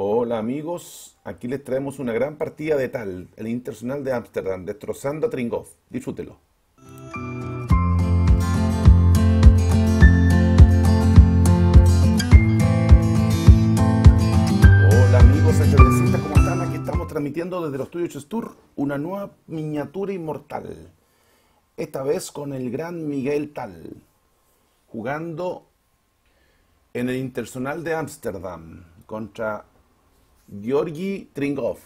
Hola amigos, aquí les traemos una gran partida de tal, el Internacional de Ámsterdam, destrozando a Tringov. Disfrútelo. Hola amigos ajedrecistas, ¿cómo están? Aquí estamos transmitiendo desde los estudios Chestur una nueva miniatura inmortal. Esta vez con el gran Miguel Tal, jugando en el Internacional de Ámsterdam contra Georgi Tringov,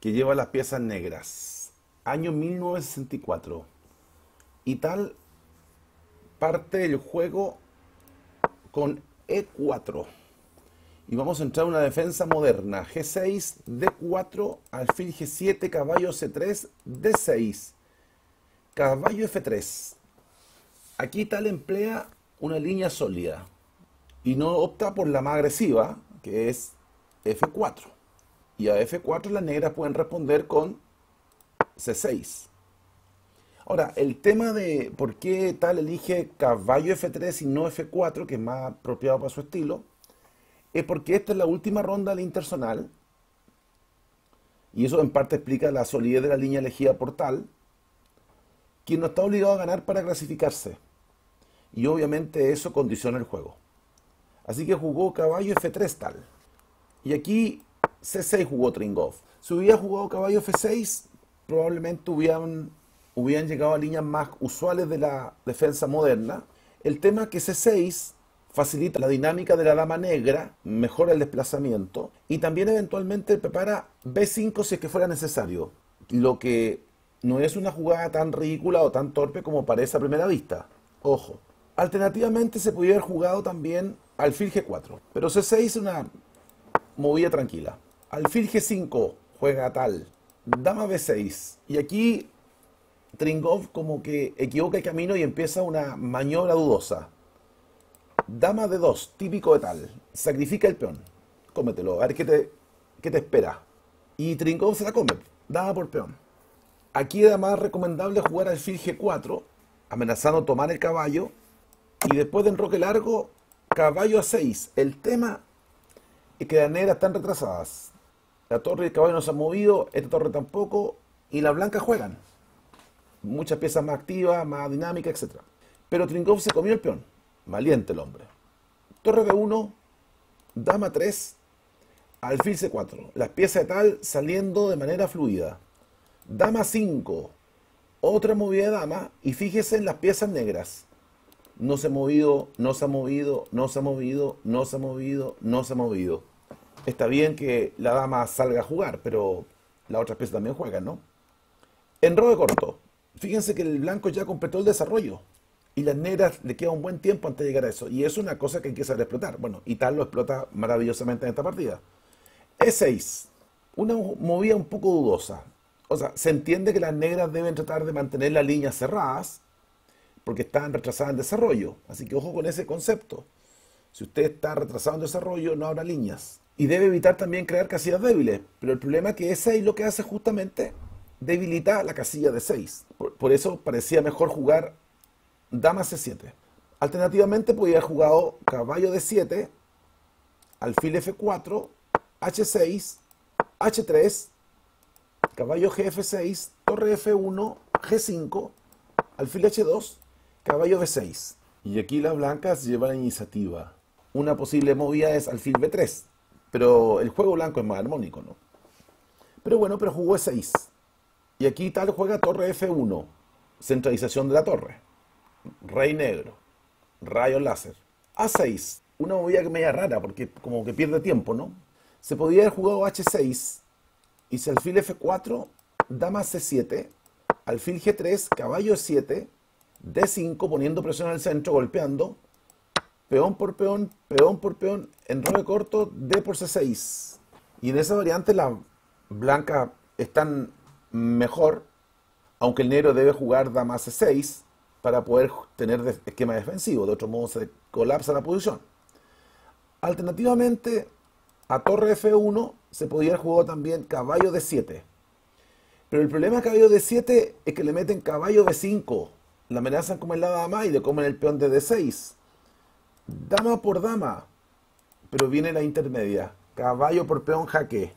que lleva las piezas negras. Año 1964. Y tal parte el juego con E4. Y vamos a entrar a una defensa moderna. G6, D4, alfil G7, caballo C3, D6, caballo F3. Aquí tal emplea una línea sólida y no opta por la más agresiva, que es F4. Y a F4 las negras pueden responder con C6. Ahora, el tema de por qué tal elige caballo F3 y no F4, que es más apropiado para su estilo, es porque esta es la última ronda del intersonal, y eso en parte explica la solidez de la línea elegida por tal, quien no está obligado a ganar para clasificarse. Y obviamente eso condiciona el juego. Así que jugó caballo F3 tal. Y aquí C6 jugó Tringov. Si hubiera jugado caballo F6, probablemente hubieran, llegado a líneas más usuales de la defensa moderna. El tema es que C6 facilita la dinámica de la dama negra, mejora el desplazamiento y también eventualmente prepara B5 si es que fuera necesario. Lo que no es una jugada tan ridícula o tan torpe como parece a primera vista. Ojo. Alternativamente se pudiera haber jugado también alfil G4, pero C6 es una movida tranquila. Alfil G5 juega tal, dama B6 y aquí Tringov como que equivoca el camino y empieza una maniobra dudosa. Dama de 2, típico de tal. Sacrifica el peón. Cómetelo, a ver qué te, qué te espera. Y Tringov se la come, dama por peón. Aquí era más recomendable jugar alfil G4, amenazando tomar el caballo. Y después de enroque largo, caballo a 6. El tema es que las negras están retrasadas. La torre y el caballo no se han movido, esta torre tampoco, y las blancas juegan. Muchas piezas más activas, más dinámicas, etc. Pero Tringov se comió el peón. Valiente el hombre. Torre B1, dama 3, alfil C4. Las piezas de tal saliendo de manera fluida. Dama 5, otra movida de dama, y fíjese en las piezas negras. No se ha movido, no se ha movido, no se ha movido, no se ha movido, no se ha movido. Está bien que la dama salga a jugar, pero las otras piezas también juegan, ¿no? En robe corto, fíjense que el blanco ya completó el desarrollo y las negras le queda un buen tiempo antes de llegar a eso. Y es una cosa que hay que explotar. Bueno, y tal lo explota maravillosamente en esta partida. E6, una movida un poco dudosa. O sea, se entiende que las negras deben tratar de mantener las líneas cerradas porque están retrasadas en desarrollo. Así que ojo con ese concepto. Si usted está retrasado en desarrollo, no habrá líneas. Y debe evitar también crear casillas débiles. Pero el problema es que E6 lo que hace justamente debilita la casilla de 6. Por, por eso parecía mejor jugar dama C7. Alternativamente podría haber jugado caballo D7, alfil F4, H6, H3, caballo GF6, torre F1, G5, alfil H2, caballo B6. Y aquí las blancas llevan la iniciativa. Una posible movida es alfil B3, pero el juego blanco es más armónico, ¿no? Pero bueno, pero jugó E6. Y aquí tal juega torre F1, centralización de la torre. Rey negro, rayo láser. A6, una movida que media rara porque como que pierde tiempo, ¿no? Se podría haber jugado H6 y si alfil F4, dama C7, alfil G3, caballo E7, D5 poniendo presión al centro, golpeando, peón por peón, peón por peón, en robe corto, D por C6. Y en esa variante las blancas están mejor, aunque el negro debe jugar dama C6 para poder tener esquema defensivo, de otro modo se colapsa la posición. Alternativamente, a torre F1 se podría jugar también caballo D7. Pero el problema de caballo D7 es que le meten caballo B5, la amenazan como la dama y le comen el peón de D6. Dama por dama, pero viene la intermedia. caballo por peón jaque.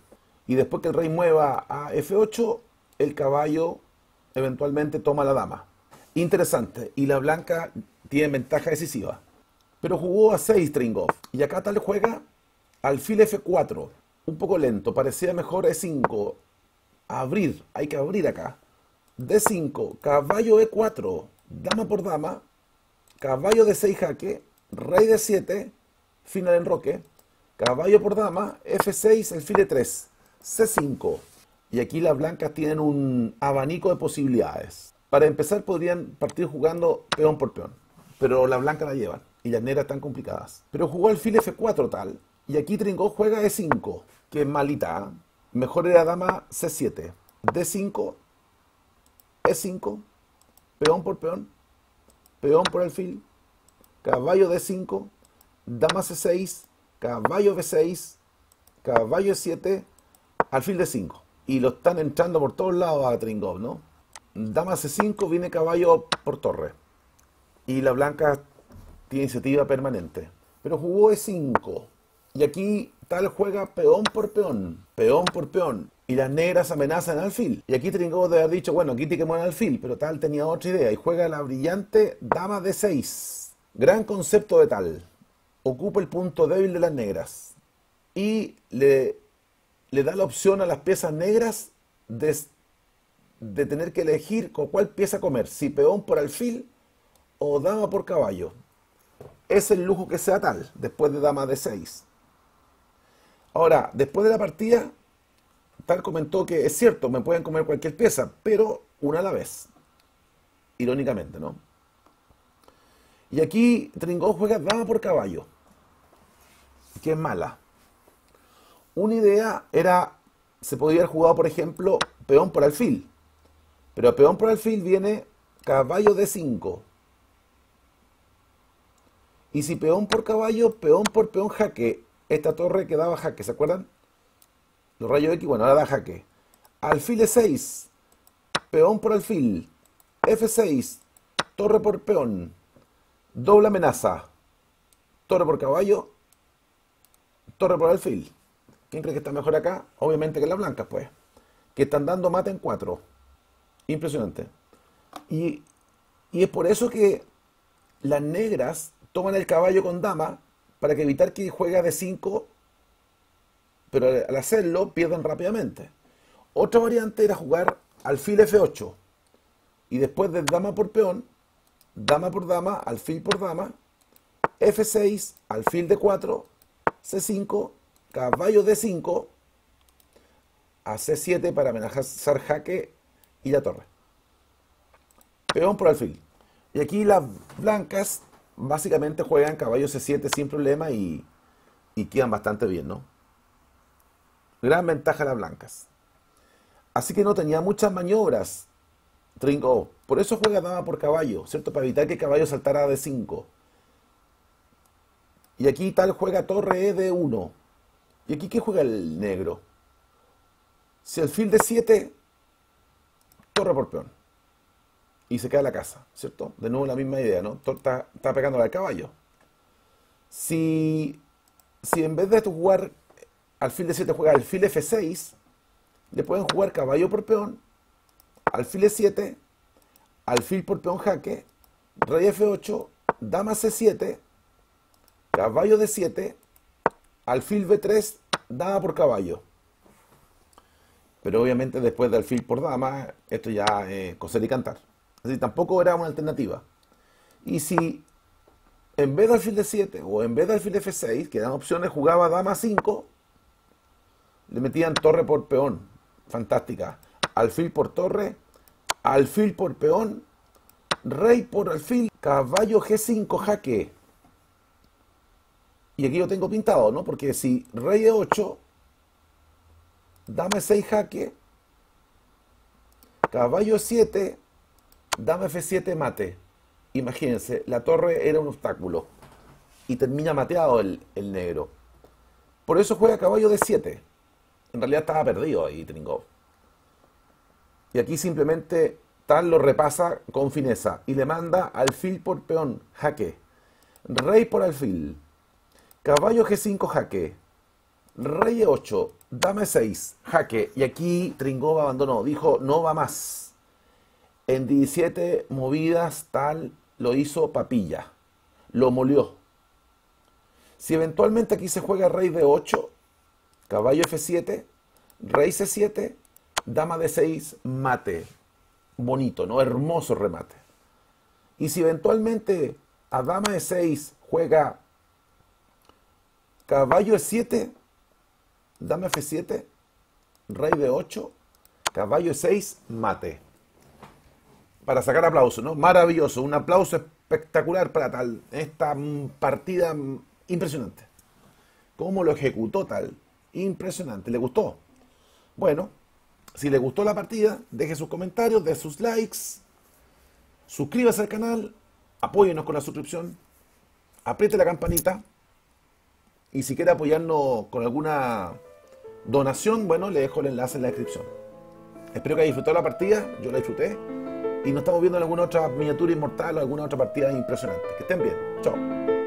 Y después que el rey mueva a F8, el caballo eventualmente toma la dama. Interesante. Y la blanca tiene ventaja decisiva. Pero jugó a 6 Tringov. Y acá tal juega alfil F4. Un poco lento. Parecía mejor E5. Abrir. Hay que abrir acá. D5. Caballo E4. Dama por dama. Caballo de 6 jaque. Rey de 7. Final enroque. Caballo por dama. F6. Alfil E3. C5. Y aquí las blancas tienen un abanico de posibilidades. Para empezar podrían partir jugando peón por peón, pero las blancas la llevan y las negras están complicadas. Pero jugó alfil F4 tal, y aquí Tringó juega E5, que es malita. ¿eh? Mejor era dama C7, D5, E5, peón por peón, peón por alfil, caballo D5, dama C6, caballo B6, caballo E7, alfil D5 y lo están entrando por todos lados a Tringov, ¿no? Dama C5 viene caballo por torre. Y la blanca tiene iniciativa permanente. Pero jugó E5. Y aquí tal juega peón por peón. Peón por peón. Y las negras amenazan al alfil. Y aquí Tringov debe haber dicho, bueno, aquí tiene que mover alfil. Pero tal tenía otra idea. Y juega la brillante dama D6. Gran concepto de tal. Ocupa el punto débil de las negras. Y le le da la opción a las piezas negras de, de tener que elegir con cuál pieza comer, si peón por alfil o dama por caballo. Es el lujo que sea tal, después de dama de 6. Ahora, después de la partida, tal comentó que es cierto, me pueden comer cualquier pieza, pero una a la vez. Irónicamente, ¿no? Y aquí Tringó juega dama por caballo, que es mala. Una idea era, se podría haber jugado, por ejemplo, peón por alfil. Pero peón por alfil viene caballo de 5. Y si peón por caballo, peón por peón jaque. Esta torre quedaba jaque, ¿se acuerdan? Los rayos X, bueno, ahora da jaque. Alfil E6, peón por alfil, F6, torre por peón, doble amenaza, torre por caballo, torre por alfil. ¿Quién cree que está mejor acá? Obviamente que las blancas, pues. Que están dando mate en cuatro. Impresionante. Y, y es por eso que las negras toman el caballo con dama para que evitar que juegue de 5, pero al hacerlo pierden rápidamente. Otra variante era jugar alfil F8 y después de dama por peón, dama por dama, alfil por dama, F6, alfil de 4, C5 caballo D5 a C7 para amenazar jaque y la torre. Peón por alfil. Y aquí las blancas básicamente juegan caballo C7 sin problema y, y quedan bastante bien, ¿no? Gran ventaja las blancas. Así que no tenía muchas maniobras. Tringo. Por eso juega dama por caballo, ¿cierto? Para evitar que el caballo saltara a D5. Y aquí tal juega torre E de 1 ¿Y aquí qué juega el negro? Si alfil de 7, torre por peón. Y se queda la casa, ¿cierto? De nuevo la misma idea, ¿no? Está, está pegándole al caballo. Si, si en vez de jugar alfil de 7 juega alfil F6, le pueden jugar caballo por peón, alfil de 7, alfil por peón jaque, rey F8, dama C7, caballo de 7, alfil B3, dama por caballo. Pero obviamente después de alfil por dama, esto ya es coser y cantar. Así tampoco era una alternativa. Y si en vez de alfil de 7 o en vez de alfil de F6, que dan opciones, jugaba dama 5, le metían torre por peón. Fantástica. Alfil por torre, alfil por peón, rey por alfil, caballo G5 jaque. Y aquí lo tengo pintado, ¿no? Porque si rey de 8, dame 6 jaque, caballo 7, dame F7 mate. Imagínense, la torre era un obstáculo y termina mateado el, el negro. Por eso juega caballo de 7. En realidad estaba perdido ahí Tringov. Y aquí simplemente tal lo repasa con fineza y le manda alfil por peón, jaque, rey por alfil, Caballo G5 jaque. Rey E8, dame 6, jaque. Y aquí Tringova abandonó. Dijo, no va más. En 17 movidas tal lo hizo Papilla. Lo molió. Si eventualmente aquí se juega Rey D8, caballo F7, Rey C7, Dama D6, mate. Bonito, ¿no? Hermoso remate. Y si eventualmente a Dama E6 juega Caballo E7, Dama F7, Rey D8, Caballo E6, mate. Para sacar aplauso, ¿no? Maravilloso, un aplauso espectacular para tal. Esta partida impresionante. ¿Cómo lo ejecutó tal? Impresionante. ¿Le gustó? Bueno, si le gustó la partida, deje sus comentarios, de sus likes, suscríbase al canal, apóyenos con la suscripción, apriete la campanita y si quiere apoyarnos con alguna donación, bueno, le dejo el enlace en la descripción. Espero que haya disfrutado la partida, yo la disfruté y nos estamos viendo en alguna otra miniatura inmortal o alguna otra partida impresionante. Que estén bien. Chao.